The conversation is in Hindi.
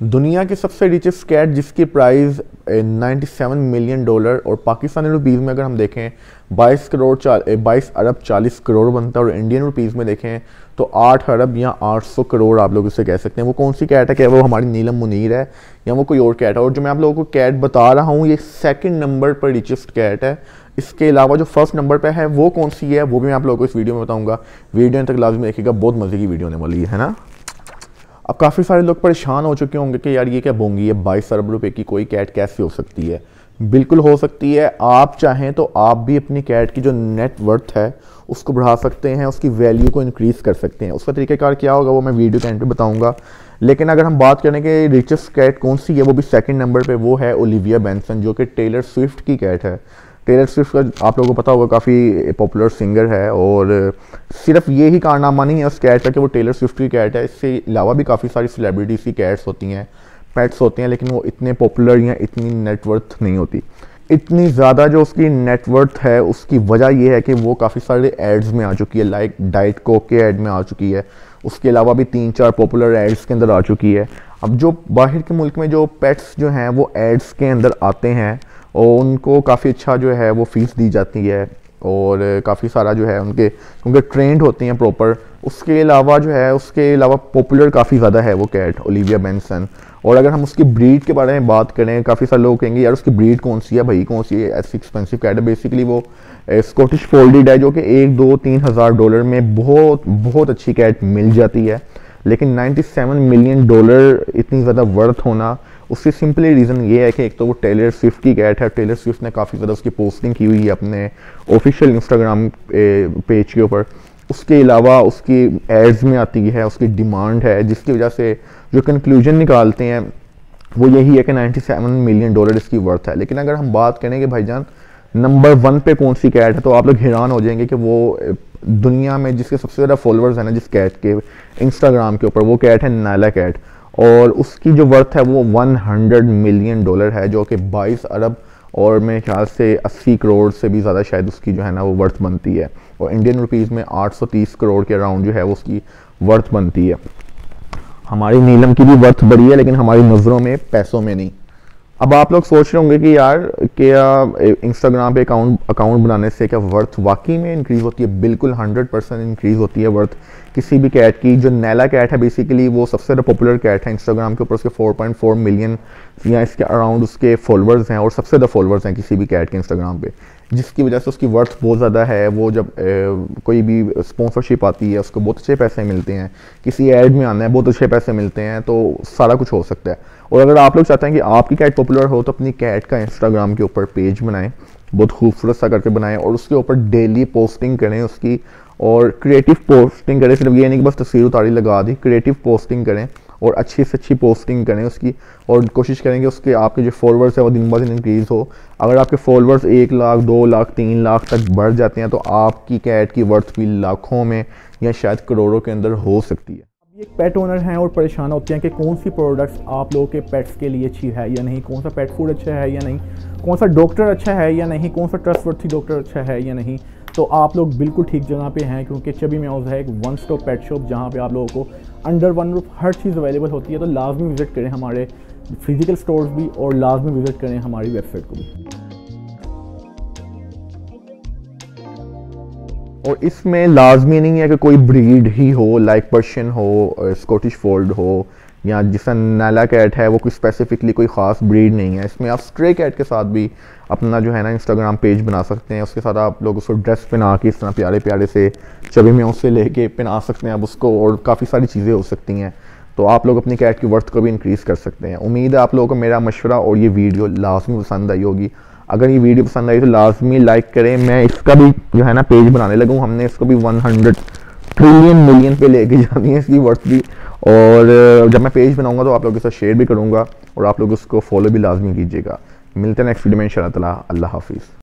दुनिया के सबसे रिचेस्ट कैट जिसकी प्राइस 97 मिलियन डॉलर और पाकिस्तानी रुपीज़ में अगर हम देखें 22 करोड़ बाईस अरब 40 करोड़ बनता है और इंडियन रुपीज़ में देखें तो 8 अरब या 800 करोड़ आप लोग इसे कह सकते हैं। वो कौन सी कैट है? क्या वो हमारी नीलम मुनीर है या वो कोई और कैट है? और जो मैं आप लोगों को कैट बता रहा हूँ, ये सेकेंड नंबर पर रिचेस्ट कैट है। इसके अलावा जो फ़र्स्ट नंबर पर है, वो कौन सी है? वो भी मैं आप लोगों को इस वीडियो में बताऊँगा। वीडियो तक लाजमी देखेगा बहुत मज़े की वीडियो होने वाली है ना? अब काफ़ी सारे लोग परेशान हो चुके होंगे कि यार ये क्या बोंगी है? बाईस अरब रुपए की कोई कैट कैसे हो सकती है? बिल्कुल हो सकती है। आप चाहें तो आप भी अपनी कैट की जो नेट वर्थ है, उसको बढ़ा सकते हैं, उसकी वैल्यू को इंक्रीज़ कर सकते हैं। उसका तरीक़ेकार क्या होगा वो मैं वीडियो के एंड पे बताऊँगा। लेकिन अगर हम बात करें कि रिचेस्ट कैट कौन सी है, वो भी सेकंड नंबर पे वो है ओलिविया बेंसन जो कि टेलर स्विफ्ट की कैट है। टेलर स्विफ्ट का आप लोगों को पता होगा काफ़ी पॉपुलर सिंगर है और सिर्फ़ ये ही कारनामा नहीं है, उस कैट का कि वो टेलर स्विफ्ट की कैट है। इससे अलावा भी काफ़ी सारी सेलिब्रिटीज़ की कैट्स होती हैं पेट्स होते हैं, लेकिन वो इतने पॉपुलर या इतनी नेटवर्थ नहीं होती। इतनी ज़्यादा जो उसकी नेटवर्थ है, उसकी वजह यह है कि वो काफ़ी सारे एड्स में आ चुकी है लाइक डाइट कोक के एड में आ चुकी है। उसके अलावा भी तीन चार पॉपुलर एड्स के अंदर आ चुकी है। अब जो बाहर के मुल्क में जो पेट्स जो हैं, वो एड्स के अंदर आते हैं और उनको काफ़ी अच्छा जो है वो फ़ीस दी जाती है और काफ़ी सारा जो है उनके उनके ट्रेंड होते हैं प्रॉपर उसके अलावा जो है, उसके अलावा पॉपुलर काफ़ी ज़्यादा है वो कैट ओलिविया बेंसन और अगर हम उसकी ब्रीड के बारे में बात करें, काफ़ी सारे लोग कहेंगे, यार, उसकी ब्रीड कौन सी है भाई? कौन सी है ऐसी एक्सपेंसिव कैट है बेसिकली वो स्कॉटिश फोल्डेड है, जो कि एक, दो, तीन हज़ार डॉलर में बहुत बहुत अच्छी कैट मिल जाती है। लेकिन 97 मिलियन डॉलर इतनी ज़्यादा वर्थ होना उसकी सिंपली रीज़न ये है कि एक तो वो टेलर स्विफ्ट की कैट है। टेलर स्विफ्ट ने काफ़ी ज़्यादा उसकी पोस्टिंग की हुई है अपने ऑफिशियल इंस्टाग्राम पेज के ऊपर। उसके अलावा उसकी एड्स में आती है, उसकी डिमांड है, जिसकी वजह से जो कंक्लूजन निकालते हैं, वो यही है कि 97 मिलियन डॉलर इसकी वर्थ है। लेकिन अगर हम बात करें कि भाईजान नंबर वन पे कौन सी कैट है तो आप लोग हैरान हो जाएँगे कि वो दुनिया में जिसके सबसे ज़्यादा फॉलोअर्स हैं ना, जिस कैट के इंस्टाग्राम के ऊपर, वो कैट है नाला कैट। और उसकी जो वर्थ है वो 100 मिलियन डॉलर है, जो कि 22 अरब और मेरे ख्याल से 80 करोड़ से भी ज़्यादा शायद उसकी जो है ना, वो वर्थ बनती है। और इंडियन रुपीज़ में 830 करोड़ के अराउंड जो है, वो उसकी वर्थ बनती है। हमारी नीलम की भी वर्थ बड़ी है, लेकिन हमारी नज़रों में पैसों में नहीं। अब आप लोग सोच रहे होंगे कि यार क्या इंस्टाग्राम पे अकाउंट अकाउंट बनाने से क्या वर्थ वाकई में इंक्रीज़ होती है? बिल्कुल 100 परसेंट इंक्रीज़ होती है वर्थ किसी भी कैट की जो नैला कैट है बेसिकली वो सबसे ज़्यादा पॉपुलर कैट है इंस्टाग्राम के ऊपर उसके 4.4 मिलियन या इसके अराउंड उसके फॉलोअर्स हैं और सबसे ज़्यादा फॉलोअर्स हैं किसी भी कैट के इंस्टाग्राम पे। जिसकी वजह से उसकी वर्थ बहुत ज़्यादा है। वो जब ए, कोई भी स्पॉन्सरशिप आती है उसको बहुत अच्छे पैसे मिलते हैं। किसी एड में आना है बहुत अच्छे पैसे मिलते हैं तो सारा कुछ हो सकता है। और अगर आप लोग चाहते हैं कि आपकी कैट पॉपुलर हो तो अपनी कैट का इंस्टाग्राम के ऊपर पेज बनाएँ, बहुत खूबसूरत सा करके बनाएँ और उसके ऊपर डेली पोस्टिंग करें उसकी और क्रिएटिव पोस्टिंग करें। सिर्फ़ ये नहीं कि बस तस्वीर उतारी लगा दी क्रिएटिव पोस्टिंग करें और अच्छी से अच्छी पोस्टिंग करें उसकी और कोशिश करें कि उसके आपके जो फॉलोअर्स है वो दिन ब दिन इंक्रीज़ हो। अगर आपके फॉलोअर्स एक लाख, दो लाख, तीन लाख तक बढ़ जाते हैं तो आपकी कैट की वर्थ भी लाखों में या शायद करोड़ों के अंदर हो सकती है। एक पेट ओनर हैं और परेशान होते हैं कि कौन सी प्रोडक्ट्स आप लोगों के पेट्स के लिए अच्छी है या नहीं? कौन सा पेट फ़ूड अच्छा है या नहीं? कौन सा डॉक्टर अच्छा है या नहीं? कौन सा ट्रस्टवर्थी डॉक्टर अच्छा है या नहीं? तो आप लोग बिल्कुल ठीक जगह पे हैं क्योंकि चबी में है एक वन स्टॉप पेट शॉप जहाँ पे आप लोगों को अंडर वन रूफ हर चीज़ अवेलेबल होती है। तो लाजमी विज़िट करें हमारे फ़िज़िकल स्टोर्स भी और लाजमी विज़िट करें हमारी वेबसाइट को भी। और इसमें लाजमी नहीं है कि कोई ब्रीड ही हो लाइक पर्शियन हो स्कॉटिश फोल्ड हो, या जिसका नैला कैट है, वो कोई स्पेसिफिकली कोई ख़ास ब्रीड नहीं है। इसमें आप स्ट्रे कैट के साथ भी अपना जो है ना इंस्टाग्राम पेज बना सकते हैं, उसके साथ आप लोग उसको ड्रेस पहना के, इस तरह प्यारे प्यारे से चबी में उससे लेके पहना सकते हैं आप उसको, और काफ़ी सारी चीज़ें हो सकती हैं। तो आप लोग अपनी कैट की वर्थ को भी इंक्रीज़ कर सकते हैं। उम्मीद है आप लोगों को मेरा मशवरा और ये वीडियो लाजमी पसंद आई होगी। अगर ये वीडियो पसंद आई तो लाजमी लाइक करें। मैं इसका भी जो है ना पेज बनाने लगूँ। हमने इसको भी 100 ट्रिलियन मिलियन पे लेके जानी है इसकी वर्थ भी। और जब मैं पेज बनाऊँगा तो आप लोगों के साथ शेयर भी करूँगा और आप लोग उसको फॉलो भी लाजमी कीजिएगा। मिलते हैं नेक्स्ट वीडियो में इन अल्लाह हाफिज़।